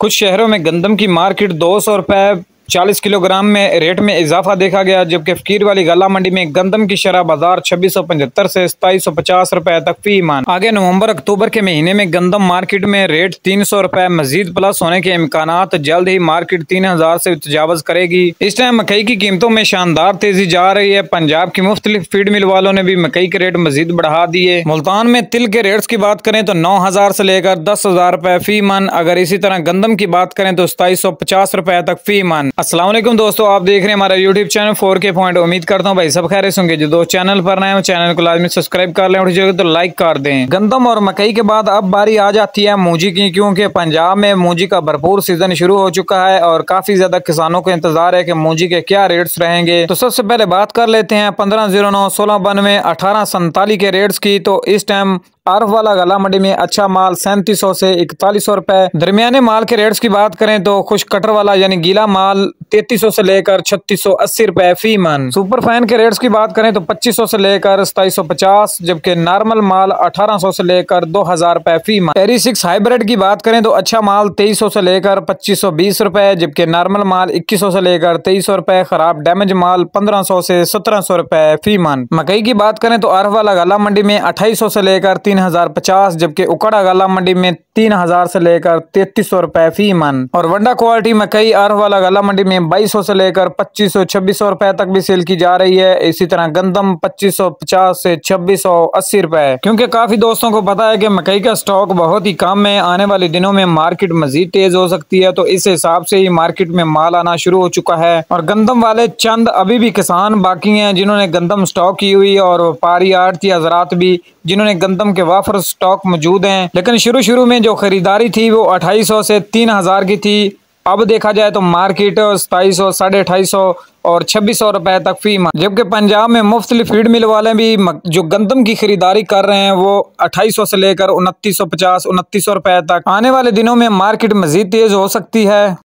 کچھ شہروں میں گندم کی مارکیٹ دو سو روپے چالیس کلو گرام میں ریٹ میں اضافہ دیکھا گیا، جبکہ فقیر والی غلہ منڈی میں گندم کی شرح بازار چھبیس سو پچہتر سے ستائیس سو پچاس روپے تک فی ایمان۔ آگے نومبر اکتوبر کے مہینے میں گندم مارکیٹ میں ریٹ تین سو روپے مزید پلس ہونے کے امکانات جلد ہی مارکیٹ تین ہزار سے تجاوز کرے گی۔ اس ٹائم مکئی کی قیمتوں میں شاندار تیزی جا رہی ہے۔ پنجاب کی مختلف فیڈ مل والوں نے بھی مکئی کے ریٹ مزید بڑھا دیے۔ ملتان میں تل کے ریٹس کی بات کریں تو نو ہزار سے لے کر دس ہزار روپے فی من اگر اسی طرح گندم کی بات کریں تو ستائیس سو پچاس روپے تک فی من السلام علیکم دوستو، آپ دیکھ رہے ہیں ہمارا YouTube channel four K point امید کرتا ہوں بھائی سب خیر ہوں گے۔ جو دو چینل پر نئے ہوں چینل کو لازمی سبسکرائب کر لیں اٹھی تو لائک کر دیں۔ گندم اور مکئی کے بعد اب باری آ جاتی ہے مونجی کی، کیونکہ پنجاب میں مونجی کا بھرپور سیزن شروع ہو چکا ہے اور کافی زیادہ کسانوں کو انتظار ہے کہ مونجی کے کیا ریٹس رہیں گے۔ تو سب سے پہلے بات کر لیتے ہیں پندرہ زیرو نو سولہ بنوے اٹھارہ سنتالی کے ریٹس کی۔ تو اس ٹائم عرف والا گلا منڈی میں اچھا مال سینتیس سو سے اکتالیس سو روپے۔ درمیانے مال کے ریٹس کی بات کریں تو خوش کٹر والا یعنی گیلا مال تینتیس سو سے لے کر چھتیس سو اسی روپے فی من۔ سپر فین کے ریٹس کی بات کریں تو پچیس سو سے لے کر ستائیس سو پچاس، جبکہ نارمل مال اٹھارہ سو سے لے کر دو ہزار روپے فی من۔ ایری سکس ہائیبریڈ کی بات کریں تو اچھا مال تیئیس سو سے لے کر پچیس سو بیس روپے، جبکہ نارمل مال اکیس سو سے لے کر تیئیس سو روپے، خراب ڈیمیج مال پندرہ سو سے سترہ سو روپے فی من۔ مکئی کی بات کریں تو عرف والا گلا منڈی میں اٹھائیس سو سے لے کر تین ہزار پچاس، جبکہ اکڑا گالا منڈی میں تین ہزار سے لے کر تینتیس سو روپے فی من اور ونڈا کوالٹی مکئی آر والا گالا منڈی میں بائیس سو سے لے کر پچیس سو، چھبیس سو روپے تک بھی سیل کی جا رہی ہے۔ اسی طرح گندم پچیس سو، پچاس سے چھبیس سو، اسی روپے۔ کیونکہ کافی دوستوں کو پتا ہے کہ مکئی کا سٹاک بہت ہی کم ہے۔ آنے والے دنوں میں مارکیٹ مزید تیز ہو سکتی ہے۔ تو اس حساب سے ہی مارکیٹ میں مال آنا شروع ہو چکا ہے۔ اور گندم والے چند ابھی بھی کسان باقی ہیں، جنہوں نے گندم سٹاک کی ہوئی اور پاری آرتی حضرات بھی، جنہوں نے گندم کے کے وافر سٹاک موجود ہیں۔ لیکن شروع شروع میں جو خریداری تھی وہ اٹھائی سو سے تین ہزار کی تھی۔ اب دیکھا جائے تو مارکیٹ ستائیس سو، ساڑھے اٹھائی سو اور چھبیس سو روپے تک فی ماہ جبکہ پنجاب میں مختلف فیڈ مل والے بھی جو گندم کی خریداری کر رہے ہیں وہ اٹھائیس سو سے لے کر انتیس سو پچاس، انتیس سو روپے تک۔ آنے والے دنوں میں مارکیٹ مزید تیز ہو سکتی ہے۔